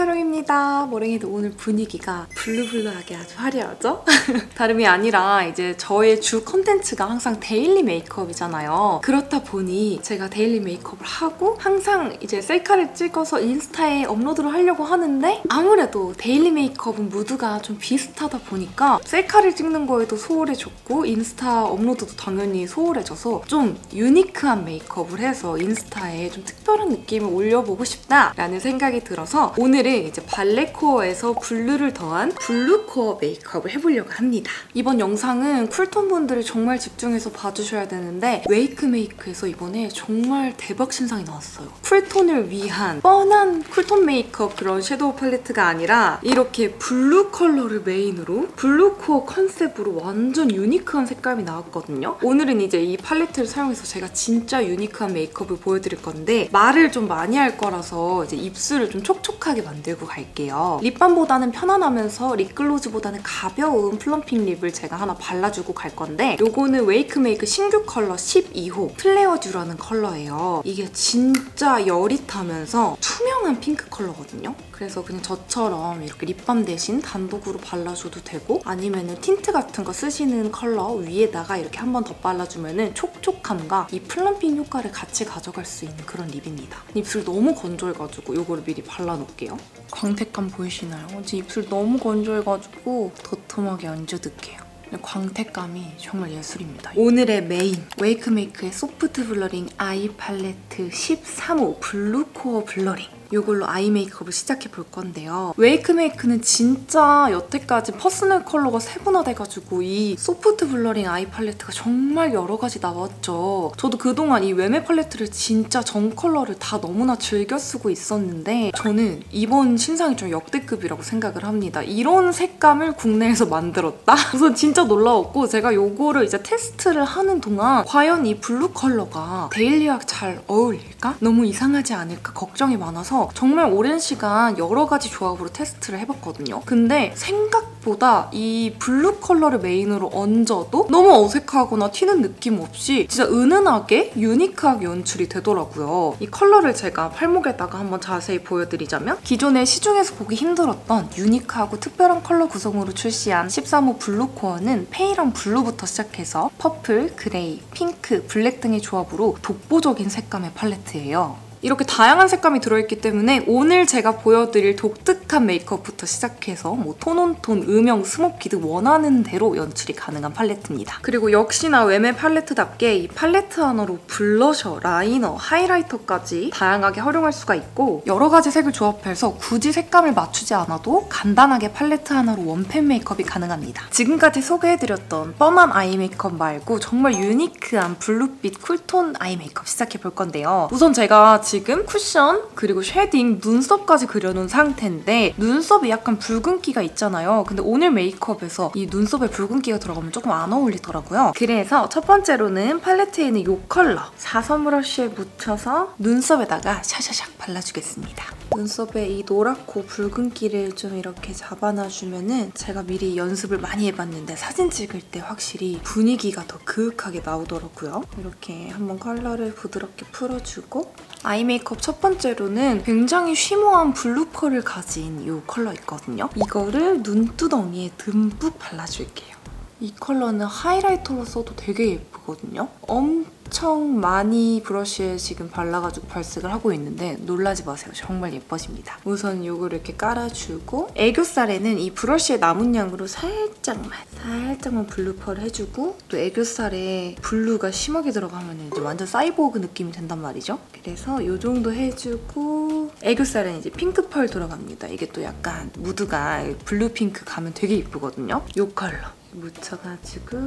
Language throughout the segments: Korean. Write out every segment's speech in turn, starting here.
민카롱입니다. 모랭이도 오늘 분위기가 blueblue하게 아주 화려하죠? 다름이 아니라 이제 저의 주 컨텐츠가 항상 daily 메이크업이잖아요. 그렇다 보니 제가 daily 메이크업을 하고 항상 이제 셀카를 찍어서 인스타에 업로드를 하려고 하는데 아무래도 daily 메이크업은 무드가 좀 비슷하다 보니까 셀카를 찍는 거에도 소홀해졌고 인스타 업로드도 당연히 소홀해져서 좀 unique한 메이크업을 해서 인스타에 좀 특별한 느낌을 올려보고 싶다라는 생각이 들어서 오늘은 이제 발레core에서 blue를 더한 blue core 메이크업을 해보려고 합니다. 이번 영상은 cool tone 분들이 정말 집중해서 봐주셔야 되는데 웨이크메이크에서 이번에 정말 대박 신상이 나왔어요. cool tone을 위한 뻔한 cool tone 메이크업 그런 섀도우 팔레트가 아니라 이렇게 blue 컬러를 메인으로 blue core 컨셉으로 완전 unique한 색감이 나왔거든요. 오늘은 이제 이 팔레트를 사용해서 제가 진짜 unique한 메이크업을 보여드릴 건데 말을 좀 많이 할 거라서 이제 입술을 좀 촉촉하게 만들 고 갈게요. lip balm보다는 편안하면서 립글로즈보다는 가벼운 plumping lip을 제가 하나 발라주고 갈 건데 요거는 웨이크메이크 신규 컬러 12호 Flare Dew라는 컬러예요. 이게 진짜 여릿하면서 투명한 핑크 컬러거든요. 그래서 그냥 저처럼 이렇게 lip balm 대신 단독으로 발라줘도 되고 아니면 틴트 같은 거 쓰시는 컬러 위에다가 이렇게 한 번 더 발라주면 촉촉함과 이 plumping 효과를 같이 가져갈 수 있는 그런 lip입니다. 입술 너무 건조해가지고 이거를 미리 발라놓을게요. 광택감 보이시나요? 제 입술 너무 건조해가지고 도톰하게 얹어둘게요. 광택감이 정말 예술입니다. 오늘의 메인 웨이크메이크의 soft blurring eye 팔레트 13호 blue core blurring 이걸로 eye 메이크업을 시작해 볼 건데요. 웨이크 메이크는 진짜 여태까지 personal 컬러가 세분화돼가지고 이 soft blurring eye 팔레트가 정말 여러 가지 나왔죠. 저도 그동안 이 웨메 팔레트를 진짜 전 컬러를 다 너무나 즐겨 쓰고 있었는데 저는 이번 신상이 좀 역대급이라고 생각을 합니다. 이런 색감을 국내에서 만들었다? 우선 진짜 놀라웠고 제가 이거를 이제 테스트를 하는 동안 과연 이 blue 컬러가 daily와 잘 어울릴까? 너무 이상하지 않을까 걱정이 많아서 정말 오랜 시간 여러 가지 조합으로 테스트를 해봤거든요. 근데 생각보다 이 blue 컬러를 메인으로 얹어도 너무 어색하거나 튀는 느낌 없이 진짜 은은하게 unique하게 연출이 되더라고요. 이 컬러를 제가 팔목에다가 한번 자세히 보여드리자면 기존에 시중에서 보기 힘들었던 unique하고 특별한 컬러 구성으로 출시한 13호 blue core는 pale한 blue부터 시작해서 purple, gray, 핑크, 블랙 등의 조합으로 독보적인 색감의 팔레트예요. 이렇게 다양한 색감이 들어있기 때문에 오늘 제가 보여드릴 독특한 메이크업부터 시작해서 뭐 tone on tone, 음영, smoky 등 원하는 대로 연출이 가능한 팔레트입니다. 그리고 역시나 웨메 팔레트답게 이 팔레트 하나로 블러셔, 라이너, 하이라이터까지 다양하게 활용할 수가 있고 여러 가지 색을 조합해서 굳이 색감을 맞추지 않아도 간단하게 팔레트 하나로 one pan 메이크업이 가능합니다. 지금까지 소개해드렸던 뻔한 eye 메이크업 말고 정말 unique한 blue빛 cool tone eye 메이크업 시작해볼 건데요. 우선 제가 지금 쿠션 그리고 shading, 눈썹까지 그려놓은 상태인데 눈썹이 약간 붉은기가 있잖아요. 근데 오늘 메이크업에서 이 눈썹에 붉은기가 들어가면 조금 안 어울리더라고요. 그래서 첫 번째로는 팔레트에 있는 이 컬러 사선 브러쉬에 묻혀서 눈썹에다가 샤샤샥 발라주겠습니다. 눈썹에 이 노랗고 붉은기를 좀 이렇게 잡아놔주면은 제가 미리 연습을 많이 해봤는데 사진 찍을 때 확실히 분위기가 더 그윽하게 나오더라고요. 이렇게 한번 컬러를 부드럽게 풀어주고 아이 메이크업 첫 번째로는 굉장히 쉬머한 블루 펄을 가진 이 컬러 있거든요. 이거를 눈두덩이에 듬뿍 발라줄게요. 이 컬러는 하이라이터로 써도 되게 예쁘거든요. 엄청 많이 브러쉬에 지금 발라가지고 발색을 하고 있는데 놀라지 마세요. 정말 예뻐집니다. 우선 이거를 이렇게 깔아주고 애교살에는 이 브러쉬의 남은 양으로 살짝만 살짝만 블루 펄 해주고 또 애교살에 블루가 심하게 들어가면 이제 완전 사이보그 느낌이 된단 말이죠. 그래서 이 정도 해주고 애교살에는 이제 핑크 펄 들어갑니다. 이게 또 약간 무드가 블루 핑크 가면 되게 예쁘거든요. 이 컬러. 묻혀가지고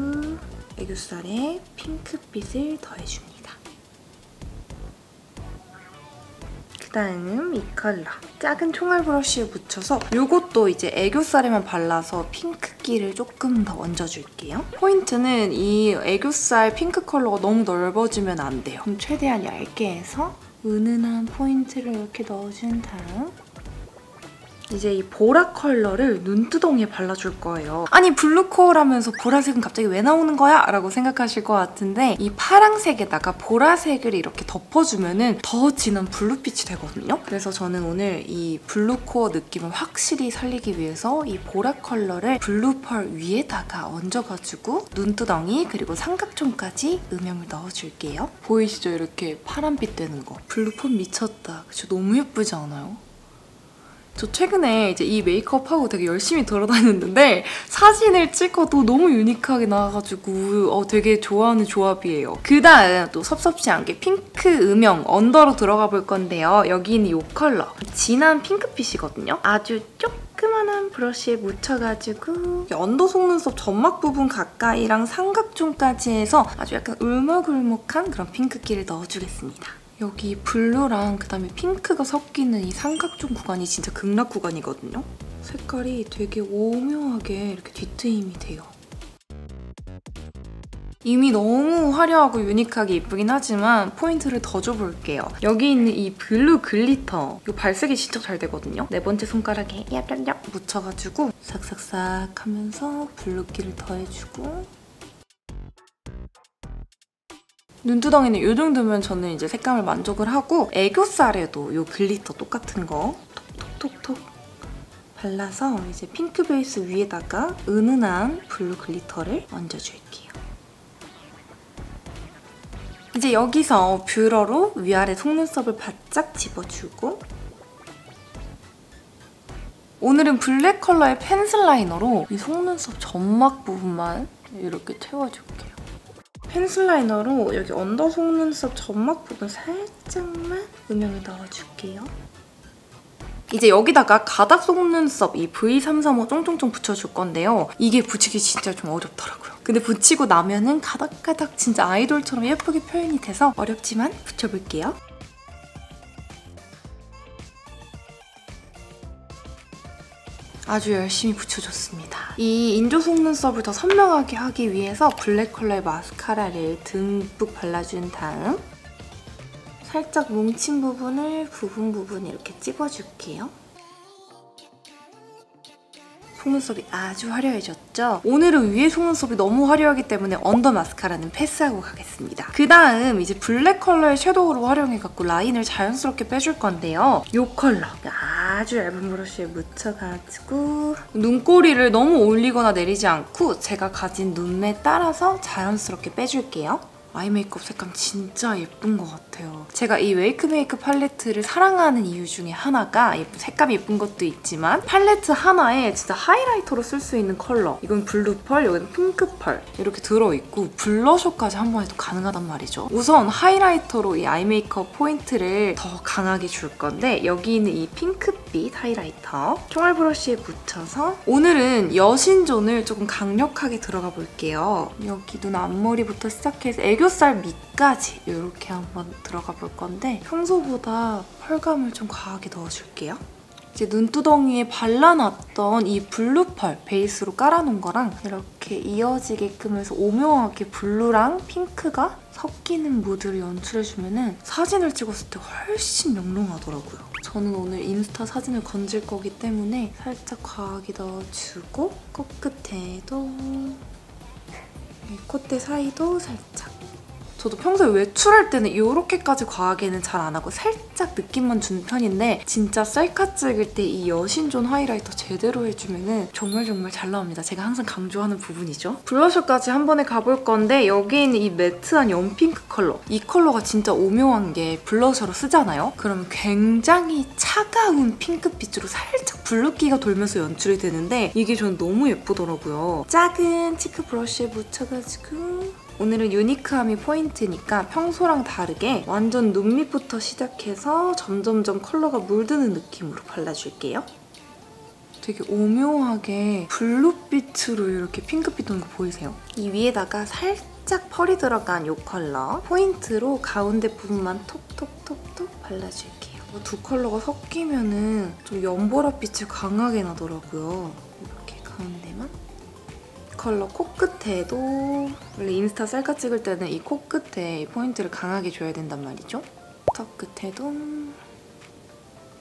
애교살에 핑크빛을 더해줍니다. 그 다음은 이 컬러. 작은 총알 브러쉬에 묻혀서 이것도 이제 애교살에만 발라서 핑크기를 조금 더 얹어줄게요. 포인트는 이 애교살 핑크 컬러가 너무 넓어지면 안 돼요. 최대한 얇게 해서 은은한 포인트를 이렇게 넣어준 다음 이제 이 보라 컬러를 눈두덩이에 발라줄 거예요. 아니 블루코어라면서 보라색은 갑자기 왜 나오는 거야? 라고 생각하실 것 같은데 이 파랑색에다가 보라색을 이렇게 덮어주면은 더 진한 블루빛이 되거든요. 그래서 저는 오늘 이 블루코어 느낌을 확실히 살리기 위해서 이 보라 컬러를 블루펄 위에다가 얹어가지고 눈두덩이 그리고 삼각존까지 음영을 넣어줄게요. 보이시죠? 이렇게 파란빛 되는 거. 블루톤 미쳤다. 그쵸? 너무 예쁘지 않아요? 저 최근에 이제 이 메이크업하고 되게 열심히 돌아다녔는데 사진을 찍어도 너무 유니크하게 나와가지고 어, 되게 좋아하는 조합이에요. 그 다음 또 섭섭지 않게 핑크 음영 언더로 들어가 볼 건데요. 여기 있는 이 컬러 진한 핑크빛이거든요. 아주 조그만한 브러쉬에 묻혀가지고 언더 속눈썹 점막 부분 가까이랑 삼각존까지 해서 아주 약간 울먹울먹한 그런 핑크기를 넣어주겠습니다. 여기 블루랑 그다음에 핑크가 섞이는 이 삼각존 구간이 진짜 극락 구간이거든요. 색깔이 되게 오묘하게 이렇게 뒤트임이 돼요. 이미 너무 화려하고 유니크하게 예쁘긴 하지만 포인트를 더 줘볼게요. 여기 있는 이 블루 글리터 이 발색이 진짜 잘 되거든요. 네 번째 손가락에 얍얍얍 묻혀가지고 싹싹싹 하면서 블루기를 더해주고 눈두덩이는 이 정도면 저는 이제 색감을 만족을 하고 애교살에도 이 글리터 똑같은 거 톡톡톡톡 발라서 이제 핑크 베이스 위에다가 은은한 블루 글리터를 얹어줄게요. 이제 여기서 뷰러로 위아래 속눈썹을 바짝 집어주고 오늘은 블랙 컬러의 펜슬 라이너로 이 속눈썹 점막 부분만 이렇게 채워줄게요. 펜슬 라이너로 여기 언더 속눈썹 점막 부분 살짝만 음영을 넣어줄게요. 이제 여기다가 가닥 속눈썹 이 V335 쫑쫑쫑 붙여줄 건데요. 이게 붙이기 진짜 좀 어렵더라고요. 근데 붙이고 나면은 가닥가닥 진짜 아이돌처럼 예쁘게 표현이 돼서 어렵지만 붙여볼게요. 아주 열심히 붙여줬습니다. 이 인조 속눈썹을 더 선명하게 하기 위해서 블랙 컬러의 마스카라를 듬뿍 발라준 다음 살짝 뭉친 부분을 부분 부분 이렇게 찝어줄게요. 속눈썹이 아주 화려해졌죠? 오늘은 위에 속눈썹이 너무 화려하기 때문에 언더 마스카라는 패스하고 가겠습니다. 그 다음 이제 블랙 컬러의 섀도우로 활용해갖고 라인을 자연스럽게 빼줄 건데요. 이 컬러 아주 얇은 브러쉬에 묻혀가지고 눈꼬리를 너무 올리거나 내리지 않고 제가 가진 눈매 따라서 자연스럽게 빼줄게요. 아이 메이크업 색감 진짜 예쁜 것 같아요. 제가 이 웨이크메이크 팔레트를 사랑하는 이유 중에 하나가 색감이 예쁜 것도 있지만 팔레트 하나에 진짜 하이라이터로 쓸 수 있는 컬러 이건 블루 펄, 여기는 핑크 펄 이렇게 들어있고 블러셔까지 한 번에도 가능하단 말이죠. 우선 하이라이터로 이 아이 메이크업 포인트를 더 강하게 줄 건데 여기 있는 이 핑크빛 하이라이터 총알 브러쉬에 묻혀서 오늘은 여신존을 조금 강력하게 들어가 볼게요. 여기 눈 앞머리부터 시작해서 애교 애교살 밑까지 이렇게 한번 들어가 볼 건데 평소보다 펄감을 좀 과하게 넣어줄게요. 이제 눈두덩이에 발라놨던 이 블루펄 베이스로 깔아놓은 거랑 이렇게 이어지게끔 해서 오묘하게 블루랑 핑크가 섞이는 무드를 연출해주면은 사진을 찍었을 때 훨씬 영롱하더라고요. 저는 오늘 인스타 사진을 건질 거기 때문에 살짝 과하게 넣어주고 코끝에도 콧대 사이도 살짝 저도 평소에 외출할 때는 이렇게까지 과하게는 잘 안 하고 살짝 느낌만 주는 편인데 진짜 셀카 찍을 때 이 여신존 하이라이터 제대로 해주면은 정말 정말 잘 나옵니다. 제가 항상 강조하는 부분이죠. 블러셔까지 한 번에 가볼 건데 여기 있는 이 매트한 연핑크 컬러 이 컬러가 진짜 오묘한 게 블러셔로 쓰잖아요? 그러면 굉장히 차가운 핑크빛으로 살짝 블루기가 돌면서 연출이 되는데 이게 저는 너무 예쁘더라고요. 작은 치크 브러쉬에 묻혀가지고 오늘은 유니크함이 포인트니까 평소랑 다르게 완전 눈 밑부터 시작해서 점점점 컬러가 물드는 느낌으로 발라줄게요. 되게 오묘하게 블루빛으로 이렇게 핑크빛 도는 거 보이세요? 이 위에다가 살짝 펄이 들어간 이 컬러 포인트로 가운데 부분만 톡톡톡톡 발라줄게요. 두 컬러가 섞이면 은좀 연보라빛이 강하게 나더라고요. 이렇게 가운데만 컬러 코끝에도 원래 인스타 셀카 찍을 때는 이 코끝에 포인트를 강하게 줘야 된단 말이죠. 턱 끝에도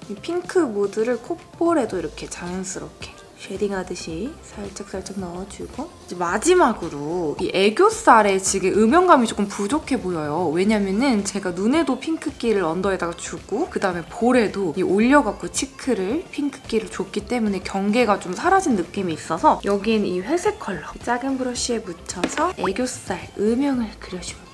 이 핑크 무드를 콧볼에도 이렇게 자연스럽게 shading하듯이 살짝살짝 넣어주고 이제 마지막으로 이 애교살에 지금 음영감이 조금 부족해 보여요. 왜냐면은 제가 눈에도 핑크기를 under에다가 주고 그 다음에 볼에도 이 올려갖고 cheek를 핑크기를 줬기 때문에 경계가 좀 사라진 느낌이 있어서 여기엔 이 회색 컬러 작은 브러쉬에 묻혀서 애교살 음영을 그려줍니다.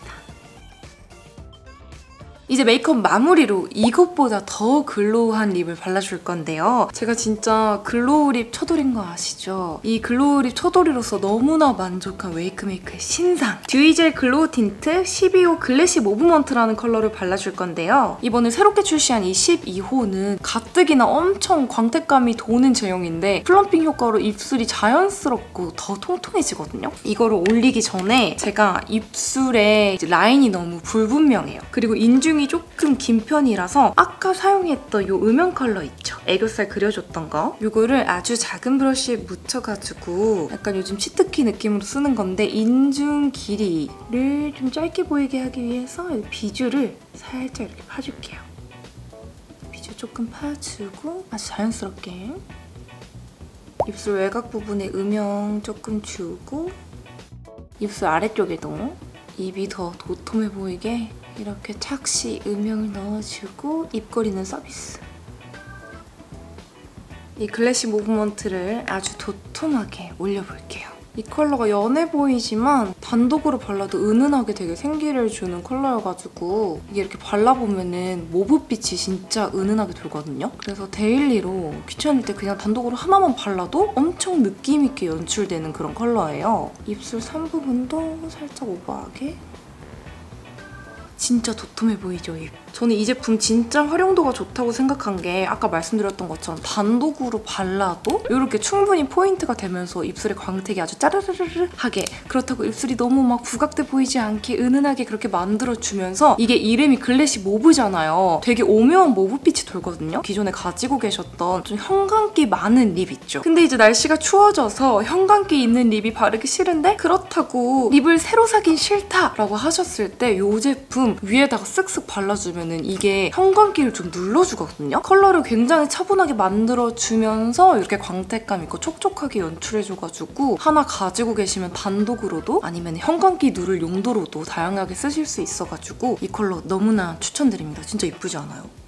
이제 메이크업 마무리로 이것보다 더 glow한 립을 발라줄 건데요. 제가 진짜 glow 립 쳐돌인 거 아시죠? 이 glow 립 쳐돌이로서 너무나 만족한 웨이크메이크의 신상 dewy gel glow 틴트 12호 glassy mauvement라는 컬러를 발라줄 건데요. 이번에 새롭게 출시한 이 12호는 가뜩이나 엄청 광택감이 도는 제형인데 plumping 효과로 입술이 자연스럽고 더 통통해지거든요. 이거를 올리기 전에 제가 입술에 라인이 너무 불분명해요. 그리고 인중 이 조금 긴 편이라서 아까 사용했던 이 음영 컬러 있죠? 애교살 그려줬던 거 이거를 아주 작은 브러쉬에 묻혀가지고 약간 요즘 cheat키 느낌으로 쓰는 건데 인중 길이를 좀 짧게 보이게 하기 위해서 비주를 살짝 이렇게 파줄게요. 비주 조금 파주고 아주 자연스럽게 입술 외곽 부분에 음영 조금 주고 입술 아래쪽에도 입이 더 도톰해 보이게 이렇게 착시 음영을 넣어주고 입꼬리는 서비스. 이 글래시 무브먼트를 아주 도톰하게 올려볼게요. 이 컬러가 연해 보이지만 단독으로 발라도 은은하게 되게 생기를 주는 컬러여가지고 이게 이렇게 발라보면은 mauve빛이 진짜 은은하게 돌거든요. 그래서 daily로 귀찮을 때 그냥 단독으로 하나만 발라도 엄청 느낌있게 연출되는 그런 컬러예요. 입술 산 부분도 살짝 오버하게 진짜 도톰해 보이죠, 입. 저는 이 제품 진짜 활용도가 좋다고 생각한 게 아까 말씀드렸던 것처럼 단독으로 발라도 이렇게 충분히 포인트가 되면서 입술의 광택이 아주 짜르르르하게 그렇다고 입술이 너무 막 부각돼 보이지 않게 은은하게 그렇게 만들어주면서 이게 이름이 glassy mauve잖아요. 되게 오묘한 mauve빛이 돌거든요. 기존에 가지고 계셨던 좀 형광기 많은 립 있죠. 근데 이제 날씨가 추워져서 형광기 있는 립이 바르기 싫은데 그렇다고 립을 새로 사긴 싫다라고 하셨을 때 이 제품 위에다가 쓱쓱 발라주면 이게 형광기를 좀 눌러주거든요. 컬러를 굉장히 차분하게 만들어주면서 이렇게 광택감 있고 촉촉하게 연출해줘가지고 하나 가지고 계시면 단독으로도 아니면 형광기 누를 용도로도 다양하게 쓰실 수 있어가지고 이 컬러 너무나 추천드립니다. 진짜 이쁘지 않아요?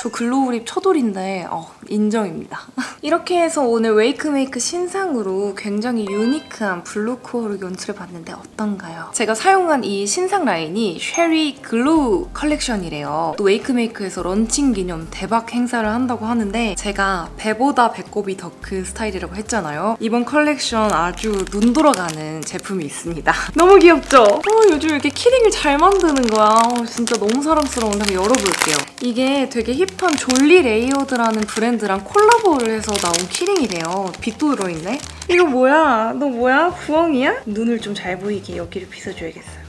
저 glow 립 쳐돌인데 어, 인정입니다. 이렇게 해서 오늘 웨이크메이크 신상으로 굉장히 unique한 블루 core를 연출해봤는데 어떤가요? 제가 사용한 이 신상 라인이 쉐리 glow 컬렉션이래요. 또 웨이크메이크에서 런칭 기념 대박 행사를 한다고 하는데 제가 배보다 배꼽이 더 큰 스타일이라고 했잖아요. 이번 컬렉션 아주 눈 돌아가는 제품이 있습니다. 너무 귀엽죠? 어, 요즘 이렇게 key ring을 잘 만드는 거야. 어, 진짜 너무 사랑스러운데 한번 열어볼게요. 이게 되게 hip한 졸리 레이어드라는 브랜드랑 콜라보를 해서 나온 key ring이래요. 빗도 들어있네? 이거 뭐야? 너 뭐야? 부엉이야? 눈을 좀 잘 보이게 여기를 빗어줘야겠어요.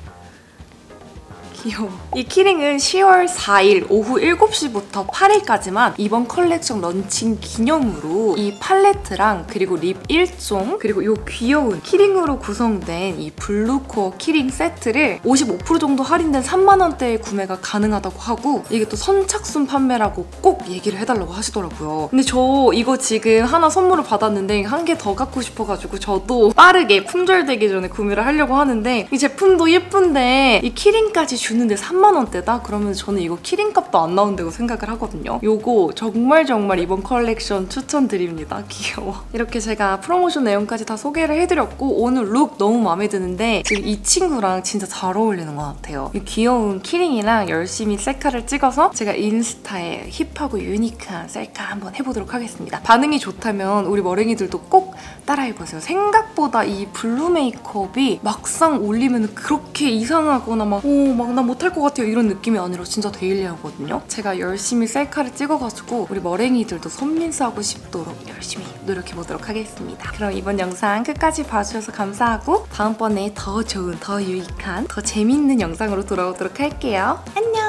귀여워. 이 key ring은 10월 4일 오후 7시부터 8일까지만 이번 컬렉션 런칭 기념으로 이 팔레트랑 그리고 립 1종 그리고 이 귀여운 key ring으로 구성된 이 블루core key ring 세트를 55% 정도 할인된 3만 원대에 구매가 가능하다고 하고 이게 또 선착순 판매라고 꼭 얘기를 해달라고 하시더라고요. 근데 저 이거 지금 하나 선물을 받았는데 한 개 더 갖고 싶어가지고 저도 빠르게 품절되기 전에 구매를 하려고 하는데 이 제품도 예쁜데 이 key ring까지 주는데 3만 원대다? 그러면 저는 이거 key ring값도 안 나온다고 생각을 하거든요. 요거 정말 정말 이번 컬렉션 추천드립니다. 귀여워. 이렇게 제가 프로모션 내용까지 다 소개를 해드렸고 오늘 룩 너무 마음에 드는데 지금 이 친구랑 진짜 잘 어울리는 것 같아요. 이 귀여운 key ring이랑 열심히 셀카를 찍어서 제가 인스타에 hip하고 unique한 셀카 한번 해보도록 하겠습니다. 반응이 좋다면 우리 머랭이들도 꼭 따라 해보세요. 생각보다 이 블루 메이크업이 막상 올리면 그렇게 이상하거나 막 오, 막 나 못할 것 같아요 이런 느낌이 아니라 진짜 daily하거든요. 제가 열심히 셀카를 찍어가지고 우리 머랭이들도 손민수하고 싶도록 열심히 노력해보도록 하겠습니다. 그럼 이번 영상 끝까지 봐주셔서 감사하고 다음번에 더 좋은, 더 유익한, 더 재밌는 영상으로 돌아오도록 할게요. 안녕!